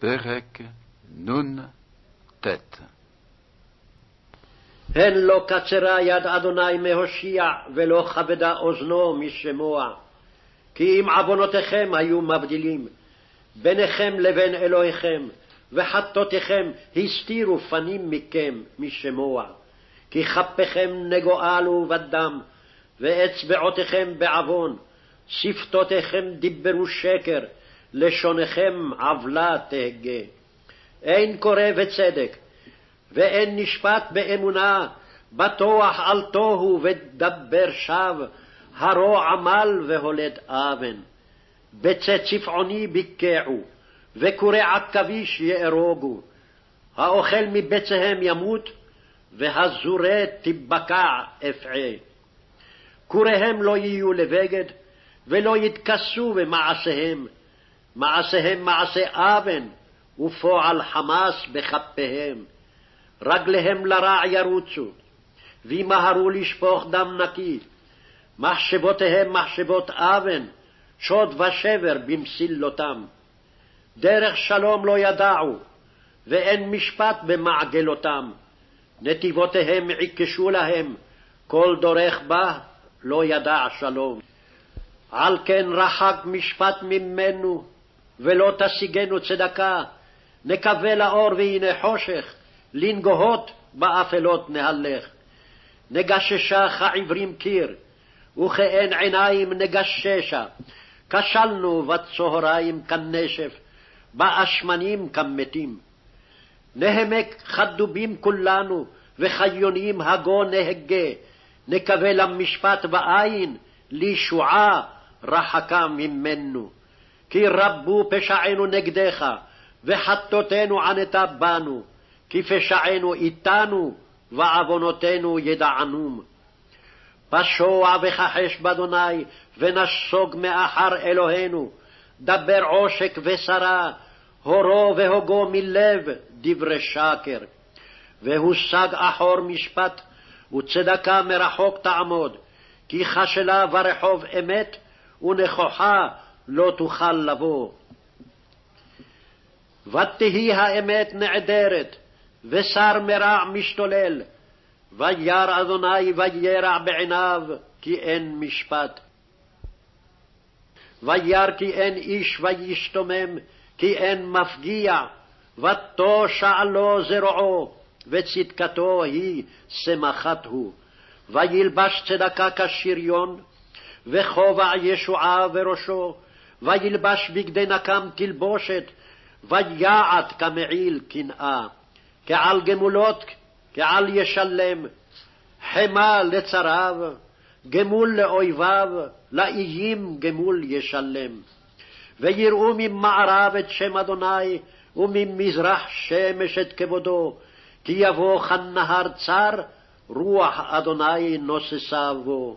פרק נ"ט הן לא קצרה יד אדוני מהושיע, ולא כבדה אוזנו משמוע. כי אם עוונותיכם היו מבדילים ביניכם לבין אלוהיכם, וחטאותיכם הסתירו פנים מכם משמוע. כי כפיכם נגואלו בדם, ואצבעותיכם בעוון, שפתותיכם דיברו שקר, לשונכם עוולה תהגה. אין קורא וצדק, ואין נשפט באמונה, בטוח על תוהו ודבר שווא, הרוע עמל והולד אבן. בצא צפעוני ביקעו, וקורע עכביש יארוגו. האוכל מבצעיהם ימות, והזורה תיבקע אפעה. קוריהם לא יהיו לבגד, ולא יתכסו במעשיהם, מעשיהם מעשה אבן, ופועל חמס בכפיהם. רגליהם לרע ירוצו, וימהרו לשפוך דם נקי. מחשבותיהם מחשבות אבן, שוד ושבר במסילותם. דרך שלום לא ידעו, ואין משפט במעגלותם. נתיבותיהם עיקשו להם, כל דורך בה לא ידע שלום. על כן רחק משפט ממנו, ולא תשיגנו צדקה. נקווה לאור והנה חושך, לנגוהות באפלות נהלך. נגששה כעברים קיר, וכאין עיניים נגששה. כשלנו בצהריים כנשף, באשמנים כמתים. נהמק חדובים כולנו, וחיונים הגו נהגה. נקווה למשפט בעין, לישועה רחקה ממנו. כי רבו פשענו נגדך, וחטאותינו ענתה בנו, כי פשענו איתנו, ועוונותינו ידענום. פשוע וכחש באדוני, ונסוג מאחר אלוהינו, דבר עושק ושרה, הורו והוגו מלב, דברי שקר. והושג אחור משפט, וצדקה מרחוק תעמוד, כי חשלה ברחוב אמת, ונכוחה לא תוכל לבוא. ותהי האמת נעדרת, ושר מרע משתולל, וירא אדוני וירע בעיניו, כי אין משפט. וירא כי אין איש וישתומם, כי אין מפגיע, ותושע לו זרועו, וצדקתו היא שמחת הוא. וילבש צדקה כשריון, וכובע ישועה בראשו, וילבש בגדי נקם תלבושת, ויעט כמעיל קנאה. כעל גמולות, כעל ישלם, חמה לצריו, גמול לאויביו, לאיים גמול ישלם. ויראו ממערב את שם אדוני, וממזרח שמש את כבודו, כי יבוא כנהר צר, רוח אדוני נוססה בו.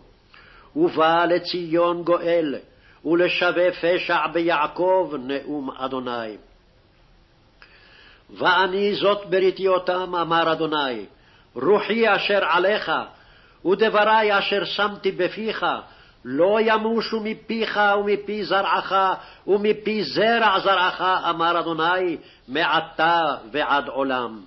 ובא לציון גואל, ולשווה פשע ביעקב נאום אדוני. ואני זאת בריתי אותם, אמר אדוני, רוחי אשר עליך, ודברי אשר שמתי בפיך, לא ימושו מפיך ומפי זרעך ומפי זרע זרעך, אמר אדוני, מעתה ועד עולם.